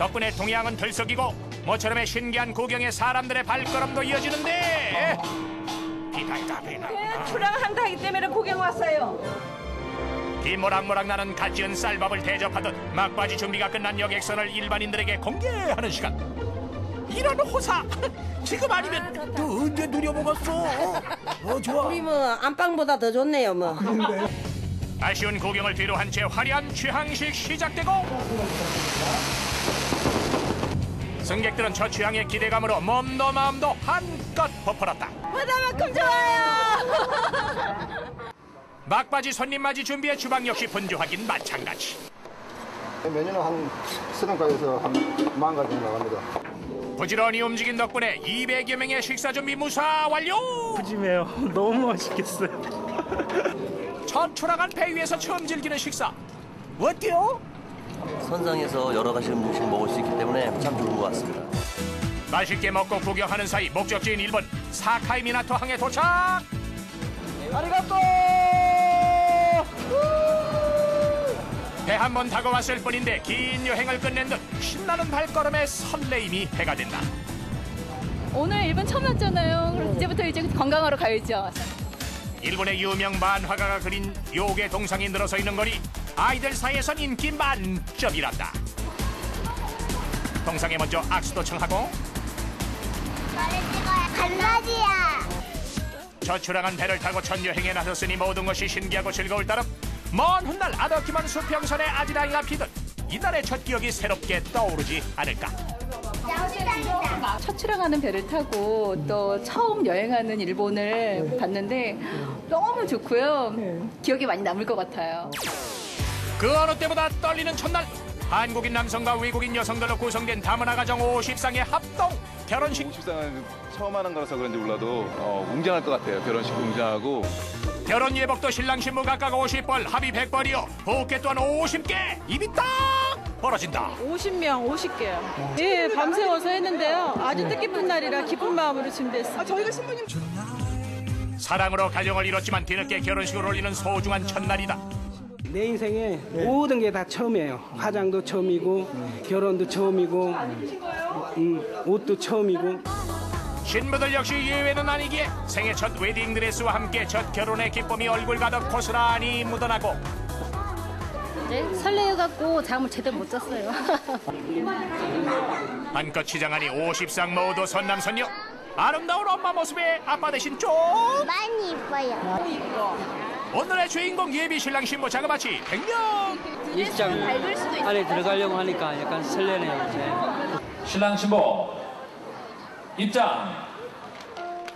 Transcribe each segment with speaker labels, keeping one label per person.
Speaker 1: 덕분에 동양은 들썩이고 모처럼의 신기한 구경에 사람들의 발걸음도 이어지는데. 비다이다 비나.
Speaker 2: 출항 한가하기 때문에 구경 왔어요.
Speaker 1: 이 모락모락 나는 갓 지은 쌀밥을 대접하듯 막바지 준비가 끝난 여객선을 일반인들에게 공개하는 시간. 이런 호사! 지금 아니면 또 언제 누려보겠어? 어 좋아.
Speaker 3: 우리 뭐 안방보다 더 좋네요 뭐.
Speaker 1: 아쉬운 구경을 뒤로 한 채 화려한 취향식 시작되고 승객들은 첫 취향의 기대감으로 몸도 마음도 한껏 버풀었다
Speaker 2: 바다만큼 좋아요.
Speaker 1: 막바지 손님 맞이 준비에 주방 역시 분주하긴 마찬가지
Speaker 4: 메뉴는 한 서른 가에서 한 만 가지 나갑니다.
Speaker 1: 부지런히 움직인 덕분에 200여 명의 식사 준비 무사 완료
Speaker 5: 푸짐해요. 너무 맛있겠어요.
Speaker 1: 첫 출항한 배 위에서 처음 즐기는 식사 어때요?
Speaker 6: 선상에서 여러 가지 음식 먹을 수 있기 때문에 참 좋은 것 같습니다.
Speaker 1: 맛있게 먹고 구경하는 사이 목적지인 일본 사카이 미나토 항에 도착 배한 번 타고 왔을 뿐인데 긴 여행을 끝낸 듯 신나는 발걸음에 설레임이 배가 된다
Speaker 7: 오늘 일본 처음 왔잖아요. 그럼 이제부터 이제 관광하러 가야죠.
Speaker 1: 일본의 유명 만화가가 그린 요괴 동상이 늘어서 있는 거리 아이들 사이에선 인기 만점이란다 동상에 먼저 악수 도 청하고
Speaker 8: 갈라지야.
Speaker 1: 첫 출항한 배를 타고 첫 여행에 나섰으니 모든 것이 신기하고 즐거울 따름 먼 훗날 아득히만 수평선의 아지랑이가 피듯 이날의 첫 기억이 새롭게 떠오르지 않을까
Speaker 7: 첫 출항하는 배를 타고 또 처음 여행하는 일본을 봤는데 너무 좋고요. 기억에 많이 남을 것 같아요.
Speaker 1: 그 어느 때보다 떨리는 첫날 한국인 남성과 외국인 여성들로 구성된 다문화 가정 50상의 합동 결혼식
Speaker 9: 식상은 처음 하는 거라서 그런지 몰라도 어, 웅장할 것 같아요. 결혼식 웅장하고
Speaker 1: 결혼 예복도 신랑 신부 각각 50벌 합의 100벌이요 부케 또한 50개 입이 딱 벌어진다
Speaker 2: 50명, 50개요. 예, 밤새워서 했는데요. 아주 뜻깊은 날이라 기쁜 마음으로 준비했습니다. 저희가 신부님
Speaker 1: 사랑으로 가정을 이뤘지만 뒤늦게 결혼식을 올리는 소중한 첫날이다
Speaker 5: 내 인생에 모든 게 다 처음이에요. 화장도 처음이고 결혼도 처음이고 음, 옷도 처음이고
Speaker 1: 신부들 역시 예외는 아니기에 생애 첫 웨딩 드레스와 함께 첫 결혼의 기쁨이 얼굴 가득 고스란히 묻어나고
Speaker 7: 네, 설레어갖고 잠을 제대로 못 잤어요.
Speaker 1: 한껏 치장하니 50상 모두 선남선녀 아름다운 엄마 모습에 아빠 대신 좀
Speaker 8: 많이 이뻐요.
Speaker 1: 오늘의 주인공 예비 신랑 신부 자그마치 100명
Speaker 10: 일장 안에 들어가려고 하니까 약간 설레네요. 이제.
Speaker 11: 신랑 신부 입장.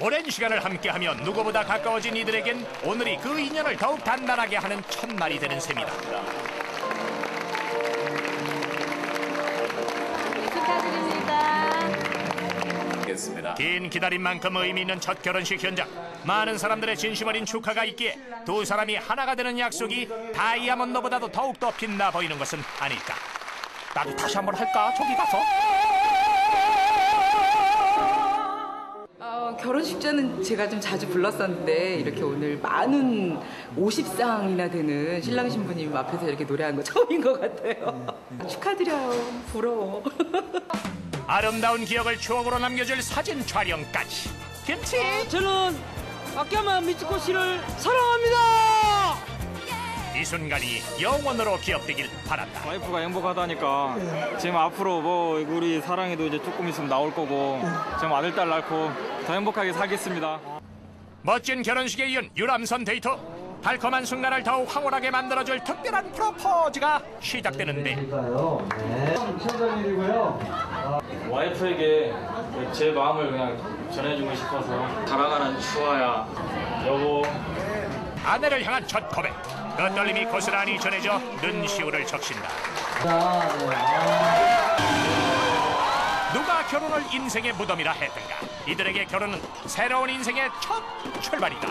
Speaker 1: 오랜 시간을 함께하며 누구보다 가까워진 이들에겐 오늘이 그 인연을 더욱 단단하게 하는 첫날이 되는 셈이다
Speaker 11: 겠습니다.
Speaker 1: 긴 기다림 만큼 의미 있는 첫 결혼식 현장 많은 사람들의 진심 어린 축하가 있기에 두 사람이 하나가 되는 약속이 다이아몬드보다도 더욱더 빛나 보이는 것은 아닐까 나도 다시 한번 할까 저기 가서
Speaker 12: 어, 결혼식장은 제가 좀 자주 불렀었는데 이렇게 오늘 많은 50상이나 되는 신랑 신부님 앞에서 이렇게 노래하는 거 처음인 것 같아요. 축하드려요. 부러워.
Speaker 1: 아름다운 기억을 추억으로 남겨줄 사진 촬영까지. 김치!
Speaker 10: 저는 아까마 미츠코 씨를 사랑합니다.
Speaker 1: 이 순간이 영원으로 기억되길 바란다.
Speaker 13: 와이프가 행복하다니까. 지금 앞으로 뭐 우리 사랑이도 이제 조금 있으면 나올 거고 지금 아들 딸 낳고 더 행복하게 살겠습니다.
Speaker 1: 멋진 결혼식에 이은 유람선 데이트 달콤한 순간을 더욱 황홀하게 만들어줄 특별한 프로포즈가 시작되는데
Speaker 13: 와이프에게 제 마음을 그냥 전해주고 싶어서 사랑하는 추아야 여보.
Speaker 1: 아내를 향한 첫 고백. 그 떨림이 고스란히 전해져 눈시울을 적신다. 누가 결혼을 인생의 무덤이라 했던가. 이들에게 결혼은 새로운 인생의 첫 출발이다.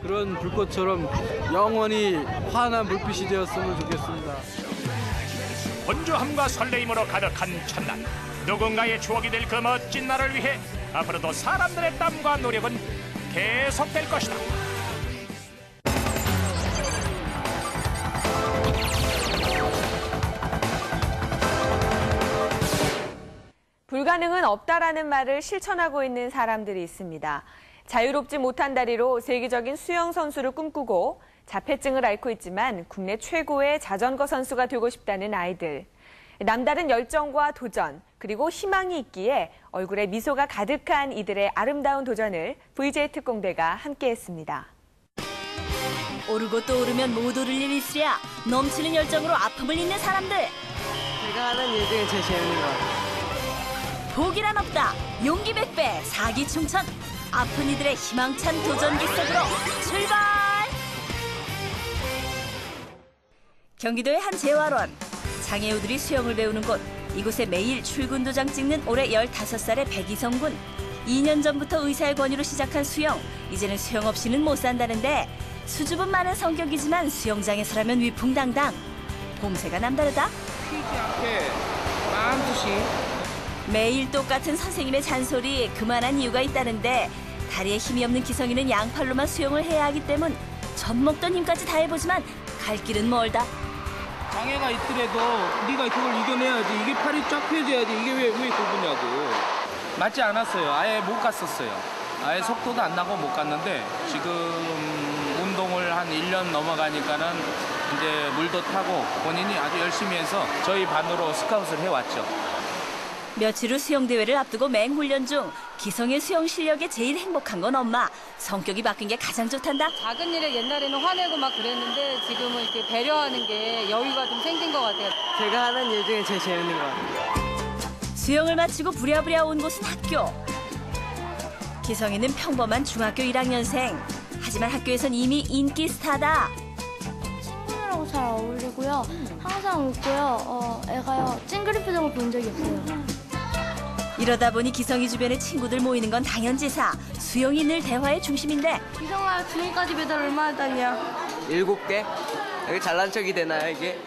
Speaker 10: 그런 불꽃처럼 영원히 환한 불빛이 되었으면 좋겠습니다.
Speaker 1: 분주함과 설레임으로 가득한 첫날 누군가의 추억이 될 그 멋진 날을 위해 앞으로도 사람들의 땀과 노력은 계속될 것이다.
Speaker 14: 불가능은 없다라는 말을 실천하고 있는 사람들이 있습니다. 자유롭지 못한 다리로 세계적인 수영 선수를 꿈꾸고 자폐증을 앓고 있지만 국내 최고의 자전거 선수가 되고 싶다는 아이들. 남다른 열정과 도전, 그리고 희망이 있기에 얼굴에 미소가 가득한 이들의 아름다운 도전을 VJ 특공대가 함께했습니다.
Speaker 15: 오르고 또 오르면 못 오를 일 있으랴 넘치는 열정으로 아픔을 잊는 사람들
Speaker 10: 제가 하는 일 중에 제일 재밌는 것 같아요.
Speaker 15: 포기란 없다 용기 백배 사기 충천 아픈 이들의 희망찬 도전기 속으로 출발 경기도의 한 재활원. 장애우들이 수영을 배우는 곳. 이곳에 매일 출근 도장 찍는 올해 15살의 백이성 군. 2년 전부터 의사의 권유로 시작한 수영. 이제는 수영 없이는 못 산다는데 수줍음 많은 성격이지만 수영장에서라면 위풍당당. 봄새가 남다르다.
Speaker 5: 쉬지 않게 반드시.
Speaker 15: 매일 똑같은 선생님의 잔소리 그만한 이유가 있다는데 다리에 힘이 없는 기성이는 양팔로만 수영을 해야 하기 때문 젖먹던 힘까지 다 해보지만 갈 길은 멀다
Speaker 5: 장애가 있더라도 네가 그걸 이겨내야지 이게 팔이 쫙 펴져야지 이게 왜 왜 굽으냐고
Speaker 16: 맞지 않았어요. 아예 못 갔었어요. 아예 속도도 안 나고 못 갔는데 지금 운동을 한 1년 넘어가니까는 이제 물도 타고 본인이 아주 열심히 해서 저희 반으로 스카웃을 해왔죠.
Speaker 15: 며칠 후 수영대회를 앞두고 맹훈련 중 기성의 수영 실력에 제일 행복한 건 엄마 성격이 바뀐 게 가장 좋단다
Speaker 2: 작은 일에 옛날에는 화내고 막 그랬는데 지금은 이렇게 배려하는 게 여유가 좀 생긴 것 같아요.
Speaker 10: 제가 하는 일 중에 제일 재밌는 것 같아요.
Speaker 15: 수영을 마치고 부랴부랴 온 곳은 학교 기성이는 평범한 중학교 1학년생 하지만 학교에선 이미 인기 스타다
Speaker 8: 친구들하고 잘 어울리고요. 항상 웃고요. 어, 애가요. 찡그리 표정을 본 적이 없어요.
Speaker 15: 이러다 보니 기성이 주변에 친구들 모이는 건 당연지사 수영이 늘 대화의 중심인데
Speaker 8: 이성아, 지금까지 메달 얼마나 땄냐?
Speaker 10: 일곱 개? 여기 잘난 척이 되나요 이게?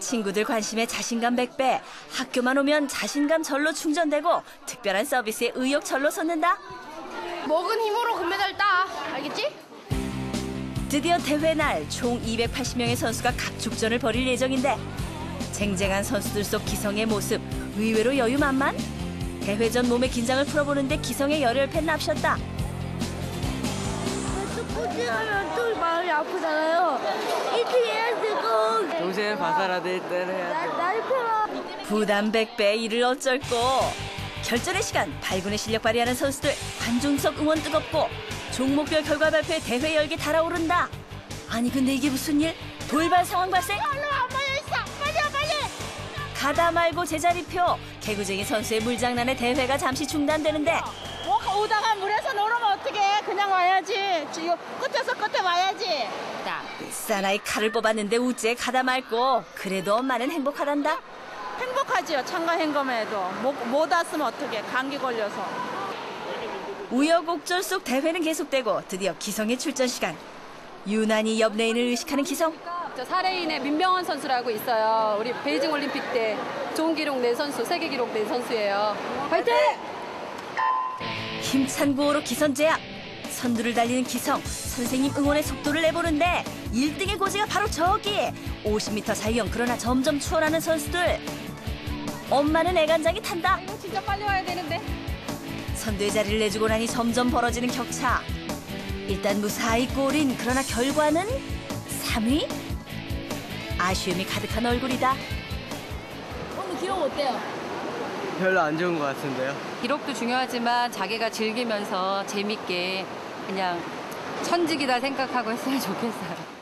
Speaker 15: 친구들 관심에 자신감 백배 학교만 오면 자신감 절로 충전되고 특별한 서비스에 의욕 절로 솟는다
Speaker 8: 먹은 힘으로 금메달 따. 알겠지?
Speaker 15: 드디어 대회 날 총 280명의 선수가 각축전을 벌일 예정인데 쟁쟁한 선수들 속 기성의 모습 의외로 여유만만 대회 전 몸의 긴장을 풀어보는데 기성의 열혈 팬 납셨다
Speaker 8: 꾸지하면 또 마음이 아프잖아요. 이렇게 해야 되고.
Speaker 10: 동생은 바사라도 일단 해야 돼.
Speaker 8: 날 펴라.
Speaker 15: 부담 백배 이를 어쩔 거 결전의 시간 발군의 실력 발휘하는 선수들 관중석 응원 뜨겁고 종목별 결과 발표에 대회 열기 달아오른다 아니 근데 이게 무슨 일 돌발 상황 발생
Speaker 8: 얼른 안 모여 있어. 빨리 와, 빨리.
Speaker 15: 가다 말고 제자리표 개구쟁이 선수의 물장난에 대회가 잠시 중단되는데
Speaker 2: 뭐 오다가 물에서 놀으면 어떡해. 그냥 와야지. 지금 끝에서 끝에 와야지.
Speaker 15: 사나이 칼을 뽑았는데 우째 가다 말고 그래도 엄마는 행복하단다
Speaker 2: 행복하지요. 참가한 것에도. 못, 못 왔으면 어떡해. 감기 걸려서.
Speaker 15: 우여곡절 속 대회는 계속되고 드디어 기성의 출전 시간 유난히 옆 레인을 의식하는 기성
Speaker 2: 저 사레인의 민병헌 선수라고 있어요. 우리 베이징 올림픽 때 좋은 기록 낸 선수, 세계 기록 낸 선수예요. 화이팅!
Speaker 15: 힘찬 구호로 기선 제압 선두를 달리는 기성 선생님 응원의 속도를 내보는데 1등의 고지가 바로 저기 50m 사이형 그러나 점점 추월하는 선수들 엄마는 애간장이 탄다
Speaker 2: 진짜 빨리 와야 되는데.
Speaker 15: 선두의 자리를 내주고 나니 점점 벌어지는 격차 일단 무사히 골인 그러나 결과는 3위 아쉬움이 가득한 얼굴이다
Speaker 2: 오늘 기록 어때요?
Speaker 10: 별로 안 좋은 것 같은데요.
Speaker 2: 기록도 중요하지만 자기가 즐기면서 재밌게 그냥 천직이다 생각하고 했으면 좋겠어요.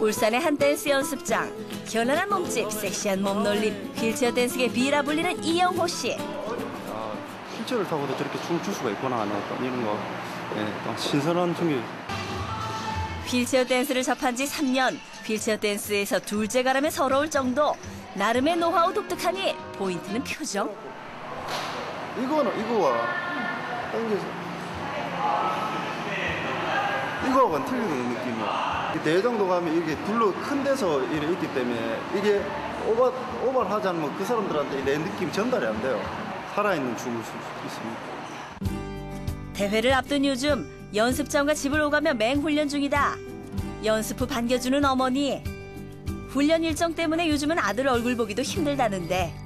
Speaker 15: 울산의 한 댄스 연습장 현란한 몸집 섹시한 몸놀림 휠체어 댄스계 비라 불리는 이영호 씨
Speaker 17: 휠체어를 타고도 저렇게 춤을 출 수가 있구나 하는 어떤 이런 거 예, 또 신선한 충격
Speaker 15: 휠체어 댄스를 접한 지 3년 휠체어 댄스에서 둘째가라면 서러울 정도 나름의 노하우 독특하니 포인트는 표정
Speaker 4: 이거는 이거와 당겨서 이거하고는 틀리는 느낌이야. 이 대정도 가면 이게 둘러 큰 데서 이래 있기 때문에 이게 오버 오버를 하지 않으면 그 사람들한테 내 느낌 전달이 안 돼요. 살아있는 춤을 출수 있습니다.
Speaker 15: 대회를 앞둔 요즘 연습장과 집을 오가며 맹훈련 중이다 연습 후 반겨주는 어머니. 훈련 일정 때문에 요즘은 아들 얼굴 보기도 힘들다는데